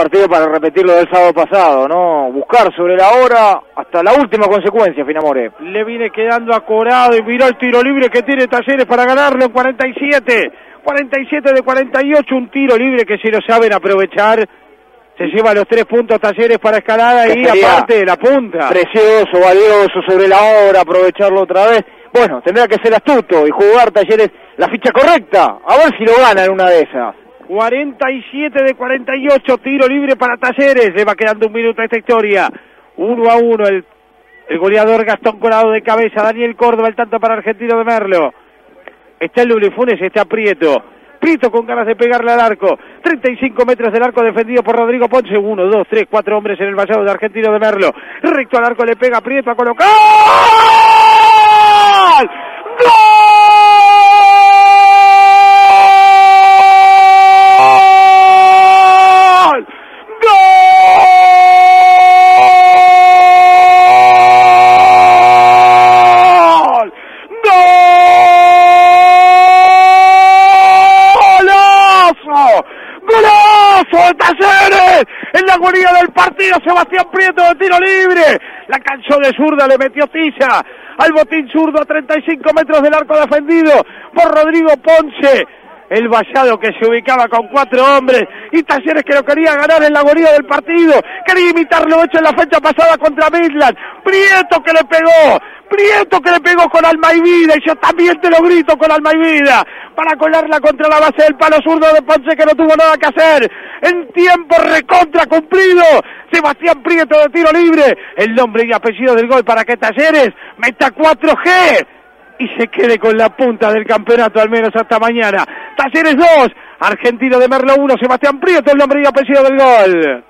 partido para repetir lo del sábado pasado, ¿no? Buscar sobre la hora hasta la última consecuencia, Finamore. Le viene quedando acorado y miró el tiro libre que tiene Talleres para ganarlo en 47. 47 de 48, un tiro libre que si lo saben aprovechar, se lleva los tres puntos Talleres para escalada y aparte la punta. Precioso, valioso sobre la hora, aprovecharlo otra vez. Bueno, tendrá que ser astuto y jugar Talleres la ficha correcta. A ver si lo gana en una de esas. 47 de 48, tiro libre para Talleres. Le va quedando un minuto a esta historia. Uno a uno el, el goleador Gastón Colado de cabeza. Daniel Córdoba, el tanto para Argentino de Merlo. Está el Lublifunes, está Prieto. Prieto con ganas de pegarle al arco. 35 metros del arco defendido por Rodrigo Ponce. Uno, dos, tres, cuatro hombres en el vallado de Argentino de Merlo. Recto al arco le pega Prieto a colocar. En la guarida del partido, Sebastián Prieto de tiro libre, la canchó de zurda, le metió tiza al botín zurdo a 35 metros del arco defendido por Rodrigo Ponce, el vallado que se ubicaba con cuatro hombres y Talleres que lo quería ganar en la guarida del partido, quería imitar lo hecho en la fecha pasada contra Midland, Prieto que le pegó, Prieto que le pegó con alma y vida y yo también te lo grito con alma y vida para colarla contra la base del palo zurdo de Ponce que no tuvo nada que hacer. En tiempo recontra cumplido Sebastián Prieto de tiro libre. El nombre y apellido del gol para que Talleres meta 4G y se quede con la punta del campeonato al menos hasta mañana Talleres 2 Argentino de Merlo 1 Sebastián Prieto el nombre y apellido del gol